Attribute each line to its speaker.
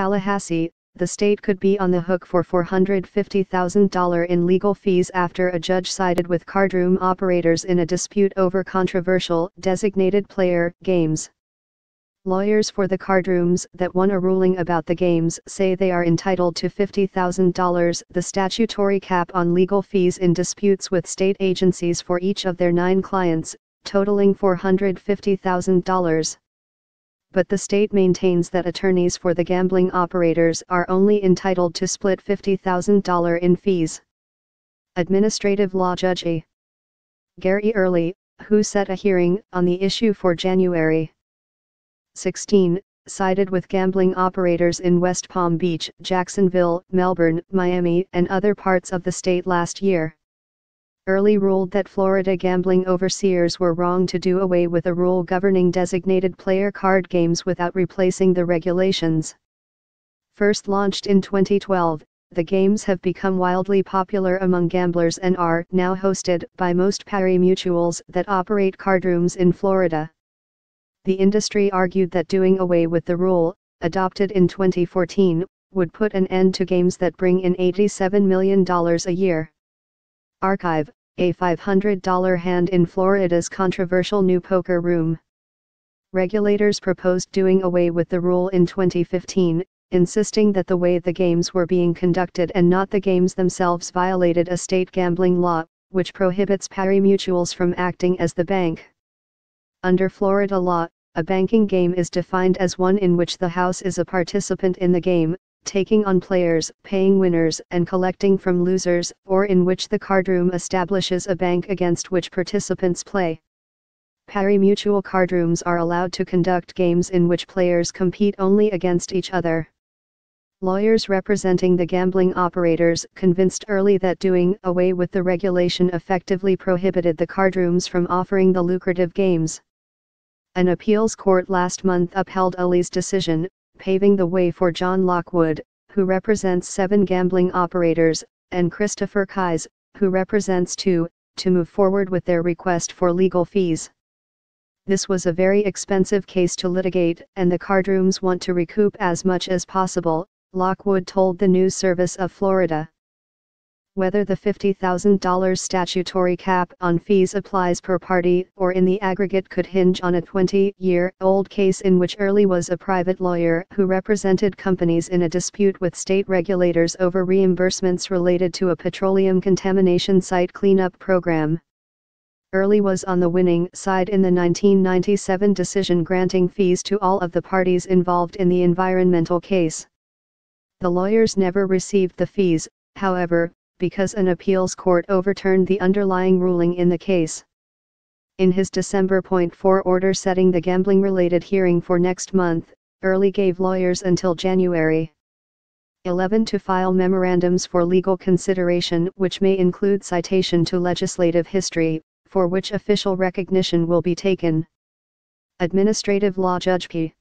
Speaker 1: Tallahassee, the state could be on the hook for $450,000 in legal fees after a judge sided with cardroom operators in a dispute over controversial designated player games. Lawyers for the cardrooms that won a ruling about the games say they are entitled to $50,000, the statutory cap on legal fees in disputes with state agencies for each of their nine clients, totaling $450,000. But the state maintains that attorneys for the gambling operators are only entitled to split $50,000 in fees. Administrative Law Judge A. Gary Early, who set a hearing on the issue for January 16, sided with gambling operators in West Palm Beach, Jacksonville, Melbourne, Miami, and other parts of the state last year. Early ruled that Florida gambling overseers were wrong to do away with a rule governing designated player card games without replacing the regulations. First launched in 2012, the games have become wildly popular among gamblers and are now hosted by most pari mutuels that operate card rooms in Florida the industry argued that doing away with the rule, adopted in 2014, would put an end to games that bring in $87 million a year. Archive, a $500 hand in Florida's controversial new poker room. Regulators proposed doing away with the rule in 2015, insisting that the way the games were being conducted and not the games themselves violated a state gambling law, which prohibits pari-mutuels from acting as the bank. Under Florida law, a banking game is defined as one in which the house is a participant in the game, taking on players, paying winners, and collecting from losers, or in which the cardroom establishes a bank against which participants play. Pari-mutuel cardrooms are allowed to conduct games in which players compete only against each other. Lawyers representing the gambling operators convinced early that doing away with the regulation effectively prohibited the cardrooms from offering the lucrative games. An appeals court last month upheld Early's decision, paving the way for John Lockwood, who represents seven gambling operators, and Christopher Kise, who represents two, to move forward with their request for legal fees. This was a very expensive case to litigate, and the cardrooms want to recoup as much as possible, Lockwood told the News Service of Florida. Whether the $50,000 statutory cap on fees applies per party or in the aggregate could hinge on a 20-year-old case in which Early was a private lawyer who represented companies in a dispute with state regulators over reimbursements related to a petroleum contamination site cleanup program. Early was on the winning side in the 1997 decision granting fees to all of the parties involved in the environmental case. The lawyers never received the fees, however, because an appeals court overturned the underlying ruling in the case. In his December 4 order setting the gambling-related hearing for next month, Early gave lawyers until January 11 to file memorandums for legal consideration which may include citation to legislative history, for which official recognition will be taken. Administrative Law Judge P.